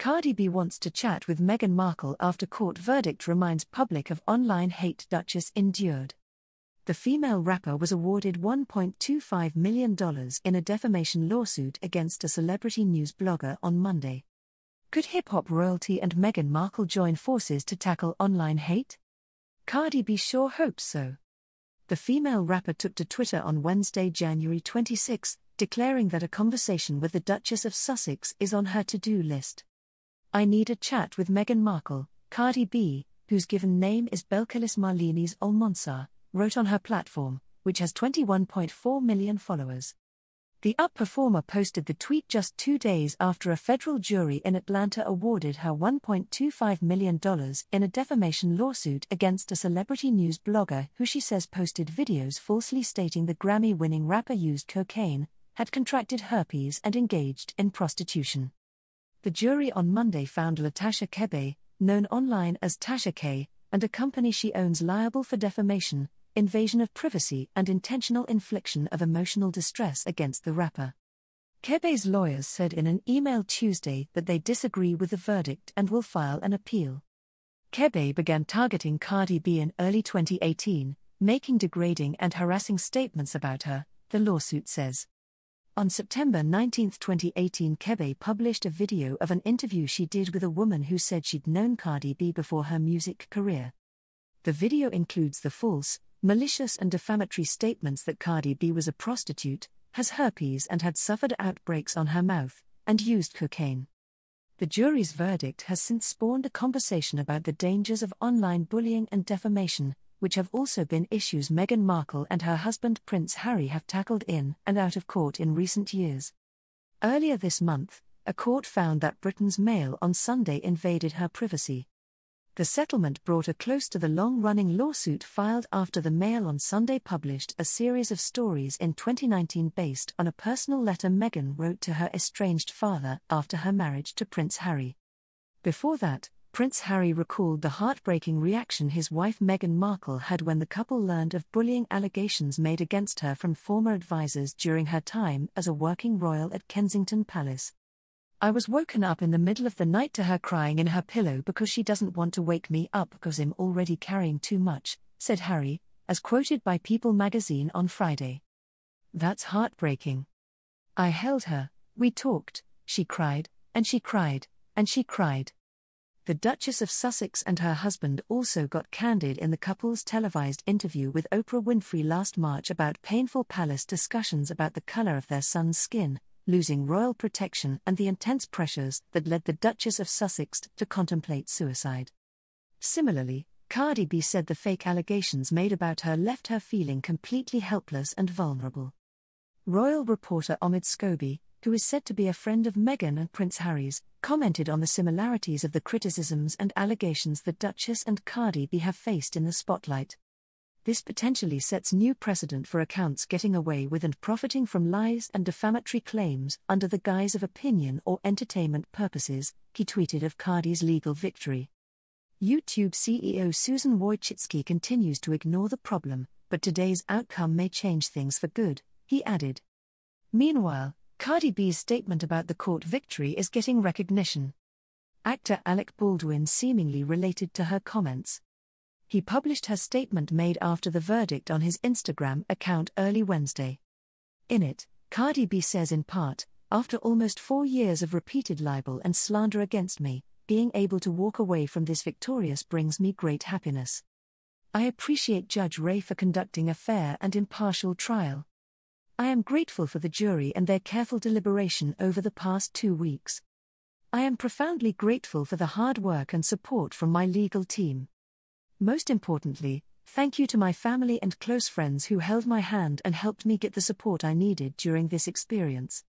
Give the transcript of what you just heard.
Cardi B wants to chat with Meghan Markle after court verdict reminds public of online hate Duchess endured. The female rapper was awarded $1.25 million in a defamation lawsuit against a celebrity news blogger on Monday. Could hip hop royalty and Meghan Markle join forces to tackle online hate? Cardi B sure hopes so. The female rapper took to Twitter on Wednesday, January 26, declaring that a conversation with the Duchess of Sussex is on her to do list. I need a chat with Meghan Markle, Cardi B, whose given name is Belcalis Marlenis Almánzar, wrote on her platform, which has 21.4 million followers. The up performer posted the tweet just two days after a federal jury in Atlanta awarded her $1.25 million in a defamation lawsuit against a celebrity news blogger who she says posted videos falsely stating the Grammy winning rapper used cocaine, had contracted herpes, and engaged in prostitution. The jury on Monday found Latasha Kebe, known online as Tasha K, and a company she owns liable for defamation, invasion of privacy, and intentional infliction of emotional distress against the rapper. Kebe's lawyers said in an email Tuesday that they disagree with the verdict and will file an appeal. Kebe began targeting Cardi B in early 2018, making degrading and harassing statements about her, the lawsuit says. On September 19, 2018, Kebe published a video of an interview she did with a woman who said she'd known Cardi B before her music career. The video includes the false, malicious, and defamatory statements that Cardi B was a prostitute, has herpes, and had suffered outbreaks on her mouth, and used cocaine. The jury's verdict has since spawned a conversation about the dangers of online bullying and defamation, which have also been issues Meghan Markle and her husband Prince Harry have tackled in and out of court in recent years. Earlier this month, a court found that Britain's Mail on Sunday invaded her privacy. The settlement brought a close to the long running lawsuit filed after the Mail on Sunday published a series of stories in 2019 based on a personal letter Meghan wrote to her estranged father after her marriage to Prince Harry. Before that, Prince Harry recalled the heartbreaking reaction his wife Meghan Markle had when the couple learned of bullying allegations made against her from former advisers during her time as a working royal at Kensington Palace. I was woken up in the middle of the night to her crying in her pillow because she doesn't want to wake me up because I'm already carrying too much, said Harry, as quoted by People magazine on Friday. That's heartbreaking. I held her, we talked, she cried, and she cried, and she cried the Duchess of Sussex and her husband also got candid in the couple's televised interview with Oprah Winfrey last March about painful palace discussions about the colour of their son's skin, losing royal protection, and the intense pressures that led the Duchess of Sussex to contemplate suicide. Similarly, Cardi B said the fake allegations made about her left her feeling completely helpless and vulnerable. Royal reporter Omid Scobie, who is said to be a friend of Meghan and Prince Harry's, commented on the similarities of the criticisms and allegations the Duchess and Cardi B have faced in the spotlight. This potentially sets new precedent for accounts getting away with and profiting from lies and defamatory claims under the guise of opinion or entertainment purposes, he tweeted of Cardi's legal victory. YouTube CEO Susan Wojcicki continues to ignore the problem, but today's outcome may change things for good, he added. Meanwhile, Cardi B's statement about the court victory is getting recognition. Actor Alec Baldwin seemingly related to her comments. He published her statement made after the verdict on his Instagram account early Wednesday. In it, Cardi B says in part, after almost four years of repeated libel and slander against me, being able to walk away from this victorious brings me great happiness. I appreciate Judge Ray for conducting a fair and impartial trial. I am grateful for the jury and their careful deliberation over the past two weeks. I am profoundly grateful for the hard work and support from my legal team. Most importantly, thank you to my family and close friends who held my hand and helped me get the support I needed during this experience.